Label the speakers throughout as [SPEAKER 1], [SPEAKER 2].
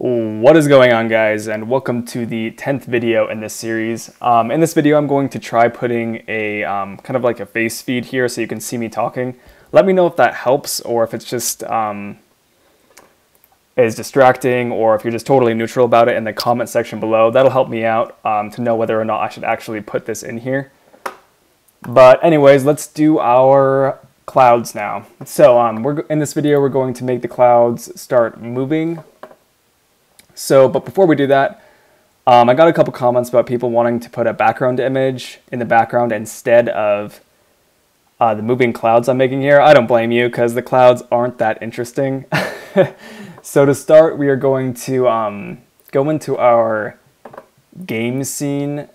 [SPEAKER 1] What is going on guys and welcome to the 10th video in this series. Um, in this video I'm going to try putting a um, kind of like a face feed here so you can see me talking. Let me know if that helps or if it's just um, is distracting or if you're just totally neutral about it in the comment section below. That'll help me out um, to know whether or not I should actually put this in here. But anyways, let's do our clouds now. So um, we're in this video we're going to make the clouds start moving so, but before we do that, um, I got a couple comments about people wanting to put a background image in the background instead of uh, the moving clouds I'm making here. I don't blame you because the clouds aren't that interesting. so to start, we are going to um, go into our game scene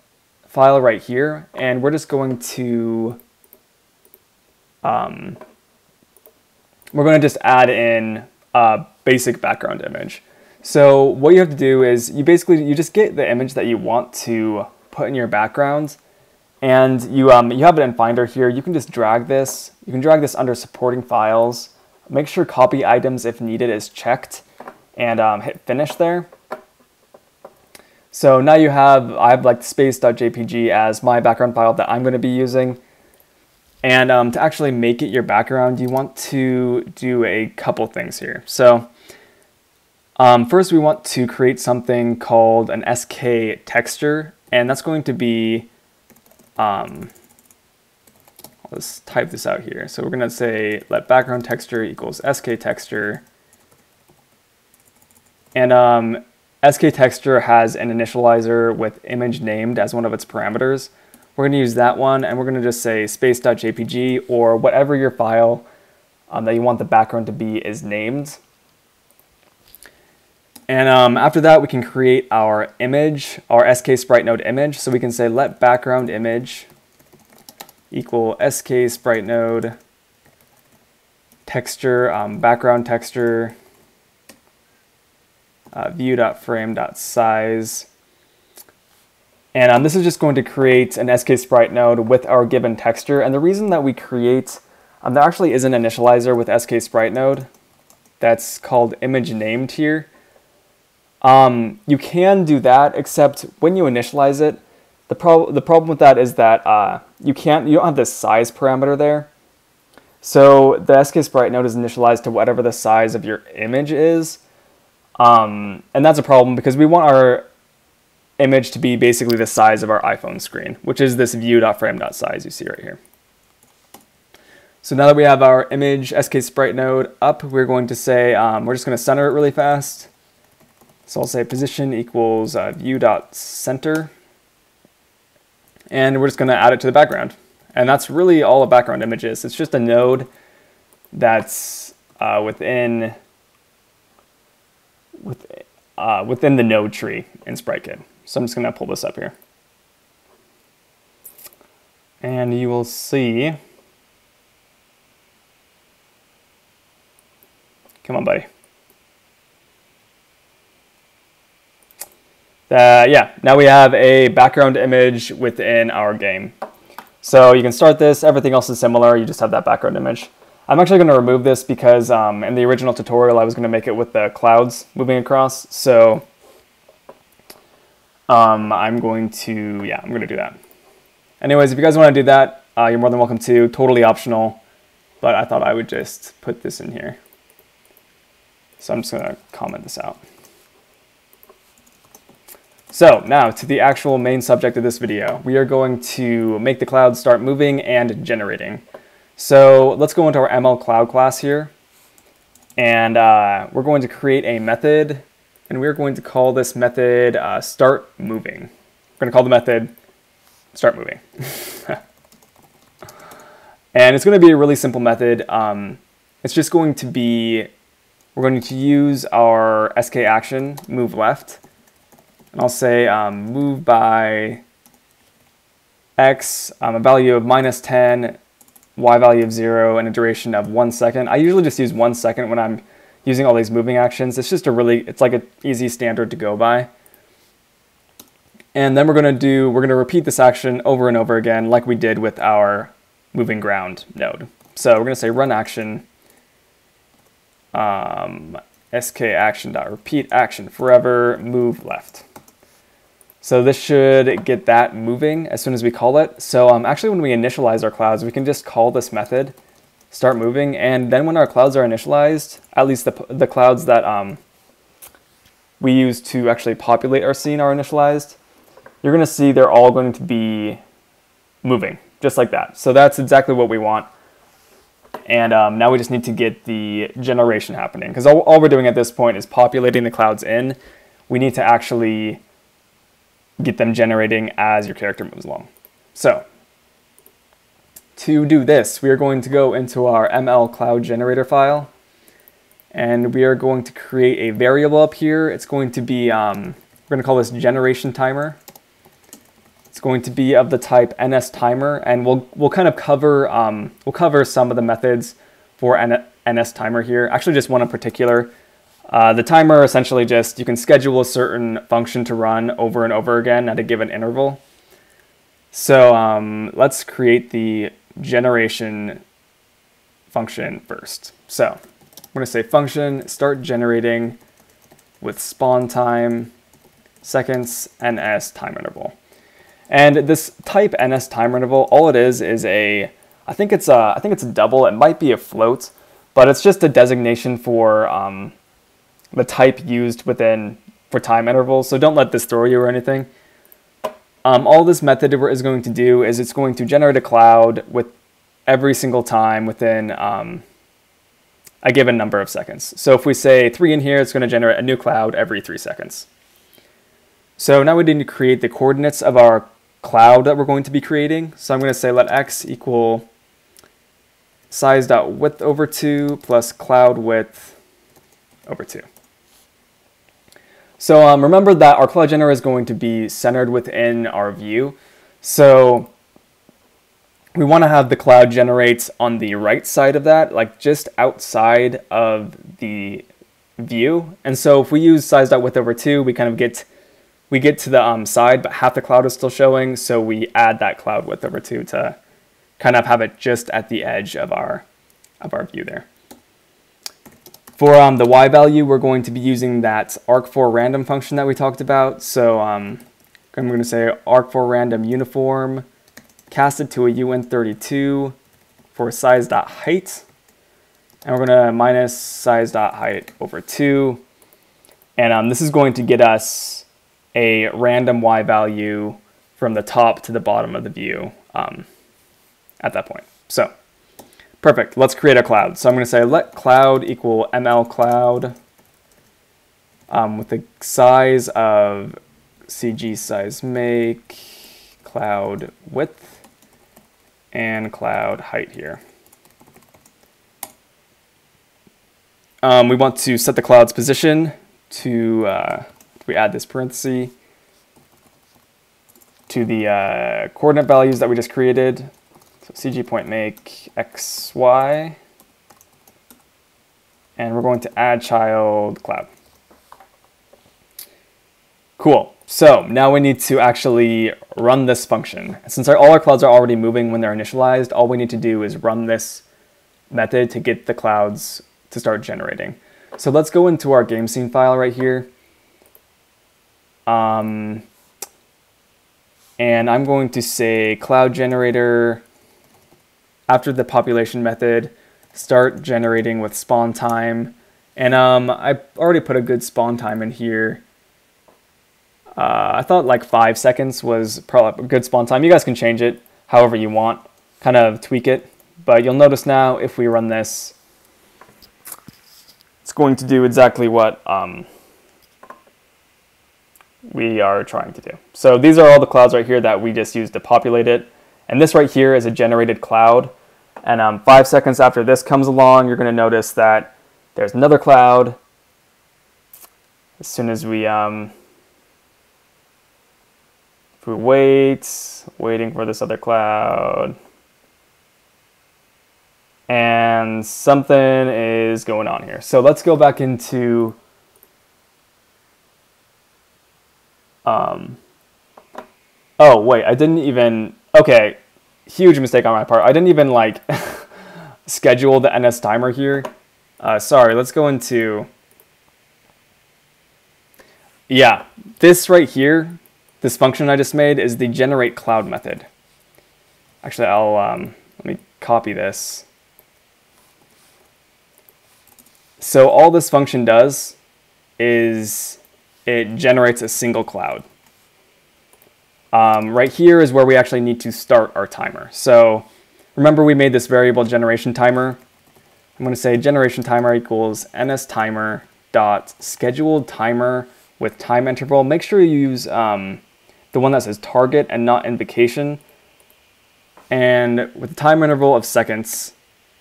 [SPEAKER 1] file right here, and we're just going to um, we're going to just add in a basic background image. So what you have to do is you basically, you just get the image that you want to put in your background and you, um, you have it in Finder here. You can just drag this. You can drag this under supporting files. Make sure copy items if needed is checked and um, hit finish there. So now you have, I have like space.jpg as my background file that I'm going to be using. And um, to actually make it your background, you want to do a couple things here. So um, first, we want to create something called an SK texture, and that's going to be, um, let's type this out here. So we're going to say let background texture equals SK texture. And um, SK texture has an initializer with image named as one of its parameters. We're going to use that one, and we're going to just say space.jpg or whatever your file um, that you want the background to be is named. And um, after that, we can create our image, our SK sprite node image. So we can say let background image equal SK sprite node texture, um, background texture, uh, view.frame.size. And um, this is just going to create an SK sprite node with our given texture. And the reason that we create, um, there actually is an initializer with SK sprite node that's called image named here. Um, you can do that, except when you initialize it, the, pro the problem with that is that uh, you can't, you don't have this size parameter there. So the SK sprite node is initialized to whatever the size of your image is. Um, and that's a problem because we want our image to be basically the size of our iPhone screen, which is this view.frame.size you see right here. So now that we have our image SK sprite node up, we're going to say, um, we're just going to center it really fast. So I'll say position equals uh, view dot center, and we're just going to add it to the background. And that's really all a background image is. It's just a node that's uh, within with, uh, within the node tree in SpriteKit. So I'm just going to pull this up here. And you will see, come on buddy. Uh, yeah, now we have a background image within our game. So you can start this, everything else is similar, you just have that background image. I'm actually going to remove this because um, in the original tutorial I was going to make it with the clouds moving across, so um, I'm going to, yeah, I'm going to do that. Anyways, if you guys want to do that, uh, you're more than welcome to, totally optional, but I thought I would just put this in here. So I'm just going to comment this out. So now to the actual main subject of this video. We are going to make the cloud start moving and generating. So let's go into our ML cloud class here. And uh, we're going to create a method and we're going to call this method uh, start moving. We're going to call the method start moving. and it's going to be a really simple method. Um, it's just going to be, we're going to use our SK action move left I'll say um, move by x, um, a value of minus 10, y value of 0, and a duration of 1 second. I usually just use 1 second when I'm using all these moving actions. It's just a really, it's like an easy standard to go by. And then we're going to do, we're going to repeat this action over and over again like we did with our moving ground node. So we're going to say run action um, sk action dot repeat action forever move left. So this should get that moving as soon as we call it. So um, actually when we initialize our clouds, we can just call this method, start moving, and then when our clouds are initialized, at least the, the clouds that um, we use to actually populate our scene are initialized, you're gonna see they're all going to be moving, just like that. So that's exactly what we want. And um, now we just need to get the generation happening because all, all we're doing at this point is populating the clouds in. We need to actually get them generating as your character moves along. So to do this, we are going to go into our ML cloud generator file and we are going to create a variable up here. It's going to be, um, we're going to call this generation timer. It's going to be of the type ns timer and we'll, we'll kind of cover, um, we'll cover some of the methods for ns timer here. Actually just one in particular. Uh, the timer essentially just, you can schedule a certain function to run over and over again at a given interval. So um, let's create the generation function first. So I'm going to say function start generating with spawn time seconds ns time interval. And this type ns time interval, all it is is a, I think it's a, I think it's a double. It might be a float, but it's just a designation for um, the type used within for time intervals. So don't let this throw you or anything. Um, all this method is going to do is it's going to generate a cloud with every single time within um, a given number of seconds. So if we say three in here, it's going to generate a new cloud every three seconds. So now we need to create the coordinates of our cloud that we're going to be creating. So I'm going to say let x equal size.width over 2 plus cloud width over 2. So um, remember that our cloud generator is going to be centered within our view. So we want to have the cloud generate on the right side of that, like just outside of the view. And so if we use size.width over 2, we kind of get we get to the um, side, but half the cloud is still showing. So we add that cloud width over 2 to kind of have it just at the edge of our of our view there. For um, the y value, we're going to be using that arc4 random function that we talked about. So um, I'm going to say arc4 random uniform casted to a UInt32 for size.height. And we're going to minus size.height over 2. And um, this is going to get us a random y value from the top to the bottom of the view um, at that point. So Perfect, let's create a cloud. So I'm gonna say let cloud equal ml cloud um, with the size of CG size make, cloud width, and cloud height here. Um, we want to set the cloud's position to, uh, we add this parenthesis, to the uh, coordinate values that we just created. CG point make x, y. And we're going to add child cloud. Cool. So now we need to actually run this function. Since our, all our clouds are already moving when they're initialized, all we need to do is run this method to get the clouds to start generating. So let's go into our game scene file right here. Um, and I'm going to say cloud generator after the population method, start generating with spawn time. And um, I already put a good spawn time in here. Uh, I thought like five seconds was probably a good spawn time. You guys can change it however you want, kind of tweak it. But you'll notice now if we run this, it's going to do exactly what um, we are trying to do. So these are all the clouds right here that we just used to populate it. And this right here is a generated cloud. And um, five seconds after this comes along, you're going to notice that there's another cloud. As soon as we, um, if we wait, waiting for this other cloud, and something is going on here. So let's go back into um, oh wait, I didn't even, okay, huge mistake on my part. I didn't even like schedule the NS timer here. Uh, sorry, let's go into Yeah, this right here, this function I just made is the generate cloud method. Actually, I'll um, let me copy this. So all this function does is it generates a single cloud. Um, right here is where we actually need to start our timer. So remember we made this variable generation timer. I'm going to say generation timer equals ns timer dot scheduled timer with time interval. Make sure you use um, the one that says target and not invocation. And with time interval of seconds,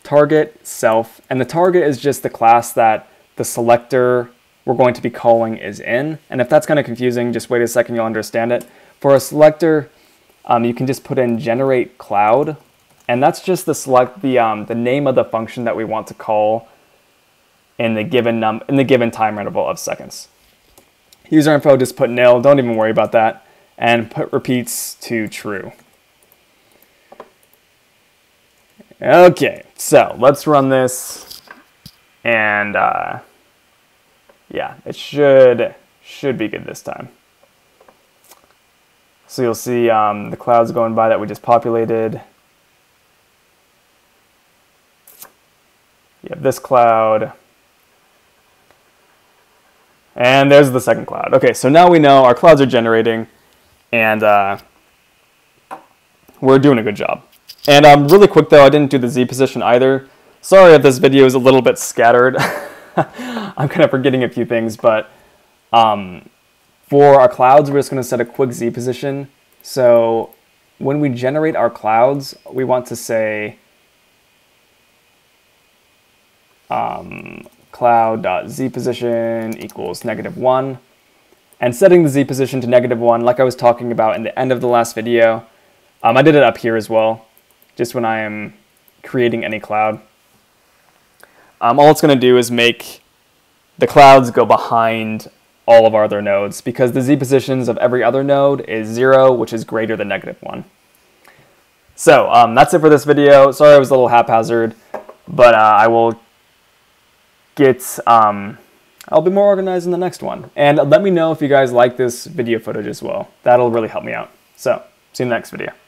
[SPEAKER 1] target self, and the target is just the class that the selector we're going to be calling is in. And if that's kind of confusing, just wait a second, you'll understand it. For a selector, um, you can just put in generate cloud, and that's just the select the um, the name of the function that we want to call in the given num in the given time interval of seconds. User info, just put nil. Don't even worry about that, and put repeats to true. Okay, so let's run this, and uh, yeah, it should should be good this time. So you'll see um, the clouds going by that we just populated. You have this cloud. And there's the second cloud. Okay, so now we know our clouds are generating, and uh, we're doing a good job. And um, really quick though, I didn't do the Z position either. Sorry if this video is a little bit scattered. I'm kind of forgetting a few things, but um, for our clouds, we're just going to set a quick Z position. So when we generate our clouds, we want to say um, cloud.z position equals negative 1. And setting the z position to negative 1, like I was talking about in the end of the last video, um, I did it up here as well, just when I am creating any cloud. Um, all it's going to do is make the clouds go behind all of our other nodes because the z positions of every other node is 0, which is greater than negative 1. So um, that's it for this video. Sorry I was a little haphazard, but uh, I will get, um, I'll be more organized in the next one. And let me know if you guys like this video footage as well. That'll really help me out. So, see you in the next video.